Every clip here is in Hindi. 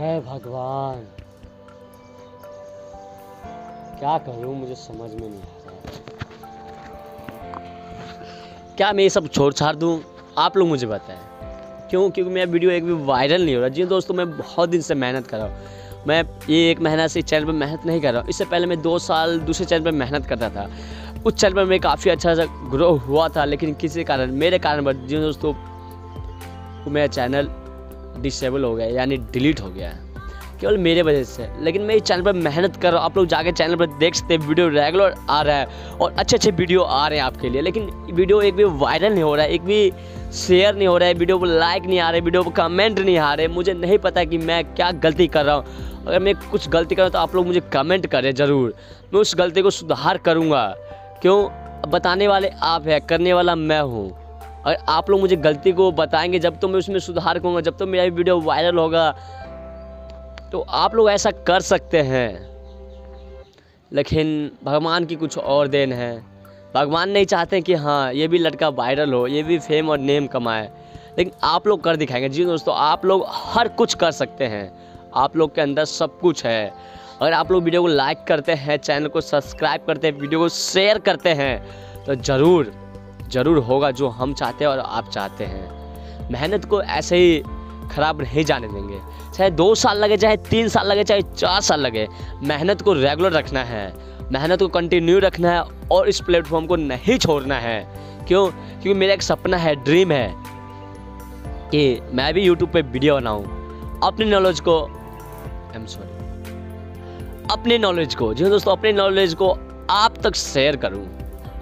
है भगवान। क्या करूँ, मुझे समझ में नहीं आ रहा है। क्या मैं ये सब छोड़ छाड़ दूँ? आप लोग मुझे बताएँ। क्यों? क्योंकि मेरा वीडियो एक भी वायरल नहीं हो रहा। जी दोस्तों, मैं बहुत दिन से मेहनत कर रहा हूँ। मैं ये एक महीना से चैनल पर मेहनत नहीं कर रहा हूँ। इससे पहले मैं दो साल दूसरे चैनल पर मेहनत करता था। उस चैनल पर मैं काफ़ी अच्छा सा ग्रो हुआ था, लेकिन किसी कारण, मेरे कारण जी दोस्तों मेरा चैनल डिसेबल हो गया यानी डिलीट हो गया है। केवल मेरे वजह से। लेकिन मैं इस चैनल पर मेहनत कर रहा हूँ। आप लोग जाके चैनल पर देख सकते हैं वीडियो रेगुलर आ रहा है और अच्छे अच्छे वीडियो आ रहे हैं आपके लिए। लेकिन वीडियो एक भी वायरल नहीं हो रहा है, एक भी शेयर नहीं हो रहा है वीडियो पर लाइक नहीं आ रहे वीडियो पर कमेंट नहीं आ रहे। मुझे नहीं पता कि मैं क्या गलती कर रहा हूँ। अगर मैं कुछ गलती कर रहा हूँ तो आप लोग मुझे कमेंट करें ज़रूर। मैं उस गलती को सुधार करूँगा। क्यों? बताने वाले आप हैं, करने वाला मैं हूँ। अगर आप लोग मुझे गलती को बताएँगे जब तो मैं उसमें सुधार करूँगा, जब तो मेरा वीडियो वायरल होगा। तो आप लोग ऐसा कर सकते हैं। लेकिन भगवान की कुछ और देन है। भगवान नहीं चाहते कि हाँ ये भी लड़का वायरल हो, ये भी फेम और नेम कमाए। लेकिन आप लोग कर दिखाएँगे। जी दोस्तों, आप लोग हर कुछ कर सकते हैं। आप लोग के अंदर सब कुछ है। अगर आप लोग वीडियो को लाइक करते हैं, चैनल को सब्सक्राइब करते हैं, वीडियो को शेयर करते हैं तो ज़रूर ज़रूर होगा जो हम चाहते हैं और आप चाहते हैं। मेहनत को ऐसे ही ख़राब नहीं जाने देंगे। चाहे दो साल लगे, चाहे तीन साल लगे, चाहे चार साल लगे, मेहनत को रेगुलर रखना है। मेहनत को कंटिन्यू रखना है और इस प्लेटफॉर्म को नहीं छोड़ना है। क्यों? क्योंकि मेरा एक सपना है ड्रीम है कि मैं भी यूट्यूब पे वीडियो बनाऊँ। अपनी नॉलेज को आई एम सॉरी अपने नॉलेज को, जी दोस्तों, अपने नॉलेज को आप तक शेयर करूँ।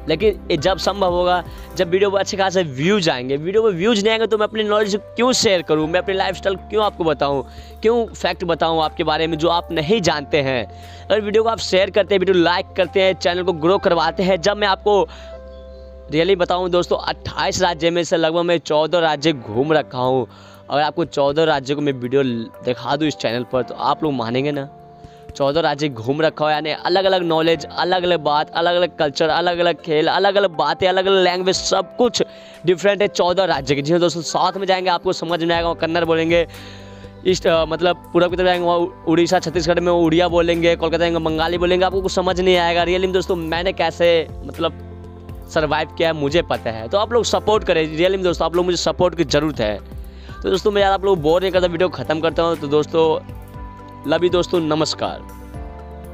लेकिन जब संभव होगा, जब वीडियो पर अच्छे खासे व्यूज़ आएँगे वीडियो पर व्यूज़ नहीं आएँगे तो मैं अपनी नॉलेज क्यों शेयर करूँ? मैं अपनी लाइफ क्यों आपको बताऊँ? क्यों फैक्ट बताऊँ आपके बारे में जो आप नहीं जानते हैं? अगर वीडियो को आप शेयर करते हैं, वीडियो लाइक करते हैं चैनल को ग्रो करवाते हैं, जब मैं आपको रियली बताऊँ दोस्तों 28 राज्य में से लगभग मैं 14 राज्य घूम रखा हूँ। अगर आपको 14 राज्य को मैं वीडियो दिखा दूँ इस चैनल पर तो आप लोग मानेंगे ना? चौदह राज्य घूम रखा हो यानी अलग अलग नॉलेज अलग अलग बात अलग अलग कल्चर अलग अलग खेल अलग अलग बातें अलग अलग लैंग्वेज सब कुछ डिफरेंट है चौदह राज्य के। जिसमें दोस्तों, साथ में जाएँगे, आपको समझ में आएगा कन्नड़ बोलेंगे, ईस्ट मतलब पूरा की तरफ़ जाएँगे, वहाँ उड़ीसा, छत्तीसगढ़ में उड़िया बोलेंगे, कोलकाता जाएँगे, बंगाली बोलेंगे, आपको कुछ समझ नहीं आएगा। रियली में दोस्तों, मैंने कैसे मतलब सर्वाइव किया है, मुझे पता है। तो आप लोग सपोर्ट करें। रियली दोस्तों, आप लोग मुझे सपोर्ट की ज़रूरत है। तो दोस्तों, मैं यार आप लोग बोर नहीं करता वीडियो ख़त्म करता हूँ। तो दोस्तों लवी दोस्तों नमस्कार।